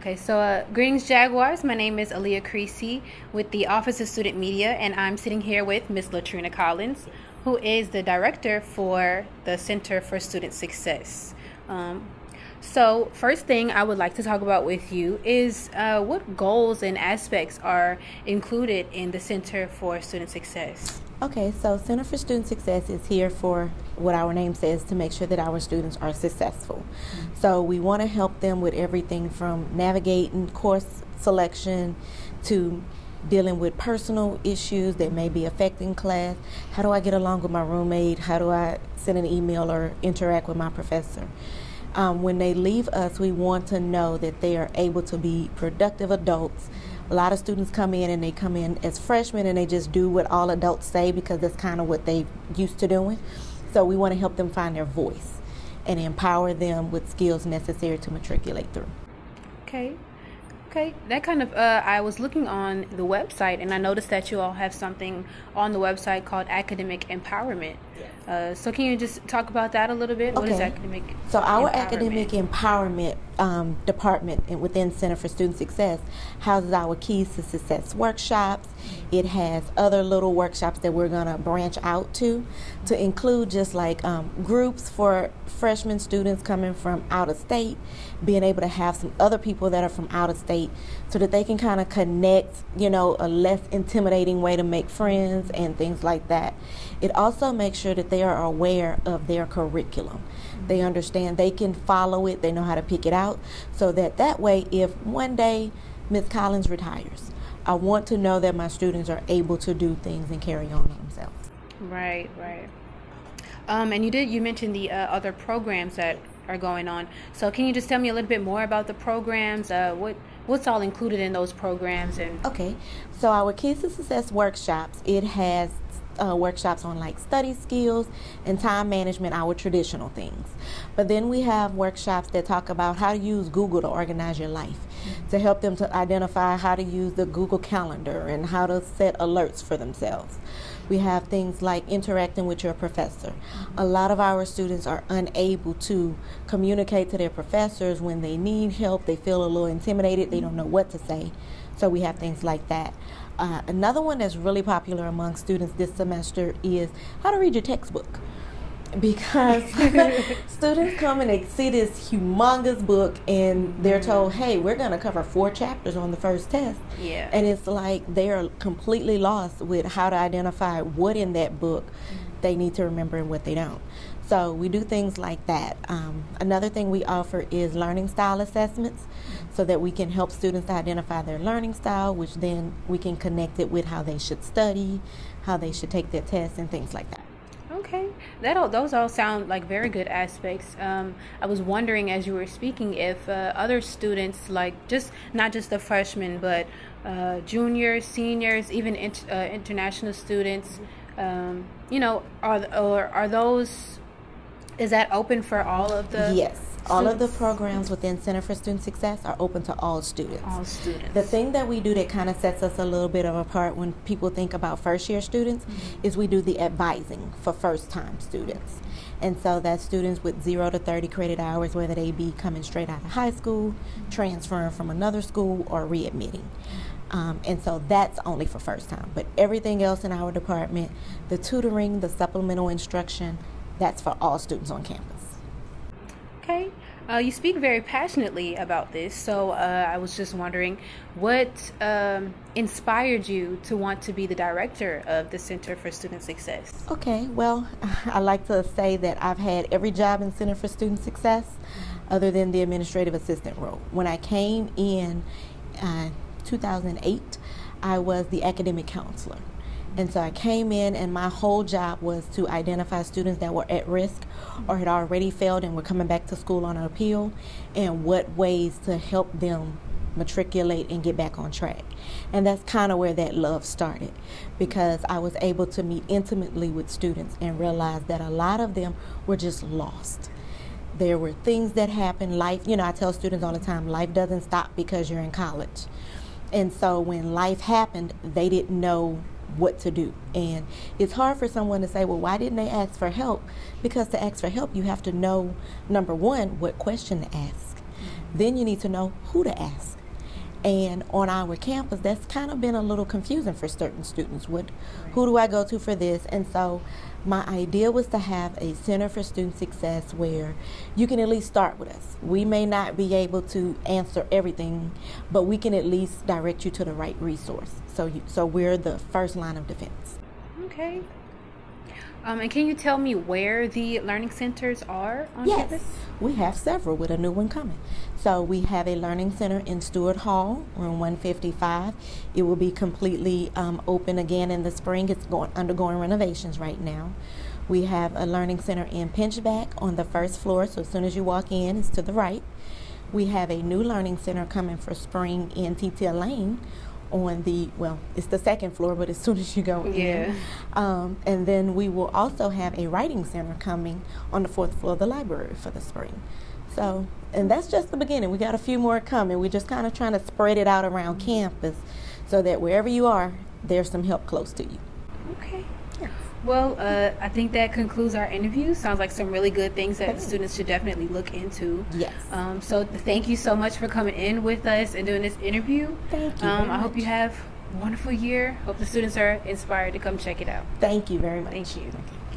Okay, so uh, greetings, Jaguars. My name is Aaliyah Creasy with the Office of Student Media, and I'm sitting here with Miss Latrina Collins, who is the director for the Center for Student Success. Um, so, first thing I would like to talk about with you is uh, what goals and aspects are included in the Center for Student Success? Okay, so Center for Student Success is here for what our name says to make sure that our students are successful. Mm-hmm. So we want to help them with everything from navigating course selection to dealing with personal issues that may be affecting class. How do I get along with my roommate? How do I send an email or interact with my professor? Um, when they leave us, we want to know that they are able to be productive adults a lot of students come in and they come in as freshmen and they just do what all adults say because that's kind of what they used to doing. So we want to help them find their voice and empower them with skills necessary to matriculate through. Okay. Okay, that kind of. Uh, I was looking on the website and I noticed that you all have something on the website called academic empowerment. Uh, so can you just talk about that a little bit? Okay. What is academic? So our academic empowerment um, department within Center for Student Success houses our Keys to Success workshops. It has other little workshops that we're going to branch out to, to include just like um, groups for freshman students coming from out of state, being able to have some other people that are from out of state so that they can kind of connect, you know, a less intimidating way to make friends and things like that. It also makes sure that they are aware of their curriculum. They understand they can follow it, they know how to pick it out, so that that way, if one day Ms. Collins retires, I want to know that my students are able to do things and carry on themselves. Right, right. Um, and you did you mentioned the uh, other programs that are going on. So can you just tell me a little bit more about the programs? Uh, what what's all included in those programs? And okay, so our Keys to Success workshops it has uh, workshops on like study skills and time management, our traditional things. But then we have workshops that talk about how to use Google to organize your life, mm-hmm. to help them to identify how to use the Google Calendar and how to set alerts for themselves. We have things like interacting with your professor. A lot of our students are unable to communicate to their professors when they need help. They feel a little intimidated. They don't know what to say. So we have things like that. Uh, another one that's really popular among students this semester is how to read your textbook. Because students come and they see this humongous book and they're mm-hmm. told, hey, we're going to cover four chapters on the first test. Yeah. And it's like they're completely lost with how to identify what in that book mm-hmm. they need to remember and what they don't. So we do things like that. Um, another thing we offer is learning style assessments so that we can help students identify their learning style, which then we can connect it with how they should study, how they should take their tests, and things like that. Okay, that those all sound like very good aspects. Um, I was wondering as you were speaking if uh, other students, like just not just the freshmen, but uh, juniors, seniors, even int- uh, international students, um, you know, are or are those is that open for all of the? Yes. All of the programs within Center for Student Success are open to all students. All students. The thing that we do that kind of sets us a little bit of apart when people think about first year students mm-hmm. is we do the advising for first time students. And so that's students with zero to 30 credit hours, whether they be coming straight out of high school, mm-hmm. transferring from another school, or readmitting. Um, and so that's only for first time. But everything else in our department, the tutoring, the supplemental instruction, that's for all students on campus. Okay. Uh, you speak very passionately about this, so uh, I was just wondering what um, inspired you to want to be the director of the Center for Student Success? Okay, well, I like to say that I've had every job in Center for Student Success other than the administrative assistant role. When I came in uh, 2008, I was the academic counselor. And so I came in, and my whole job was to identify students that were at risk or had already failed and were coming back to school on an appeal, and what ways to help them matriculate and get back on track. And that's kind of where that love started because I was able to meet intimately with students and realize that a lot of them were just lost. There were things that happened, life, you know, I tell students all the time life doesn't stop because you're in college. And so when life happened, they didn't know what to do. And it's hard for someone to say, well, why didn't they ask for help? Because to ask for help, you have to know, number one, what question to ask. Mm-hmm. Then you need to know who to ask. And on our campus, that's kind of been a little confusing for certain students. What, who do I go to for this? And so, my idea was to have a Center for Student Success where you can at least start with us. We may not be able to answer everything, but we can at least direct you to the right resource. So, you, so we're the first line of defense. Okay. Um, and can you tell me where the learning centers are on yes, campus? we have several with a new one coming. So we have a learning center in Stewart Hall, room 155. It will be completely um, open again in the spring. It's going undergoing renovations right now. We have a learning center in Pinchback on the first floor. So as soon as you walk in, it's to the right. We have a new learning center coming for spring in T.T. Allain on the well it's the second floor but as soon as you go Yeah. in um, and then we will also have a writing center coming on the fourth floor of the library for the spring. So and that's just the beginning. We got a few more coming. We're just kind of trying to spread it out around campus so that wherever you are there's some help close to you. Okay. Well, uh, I think that concludes our interview. Sounds like some really good things that Thanks. students should definitely look into. yes Um, so thank you so much for coming in with us and doing this interview. Thank you Um, I hope you have a wonderful year. Hope the students are inspired to come check it out. thank you very much Thank you. Okay.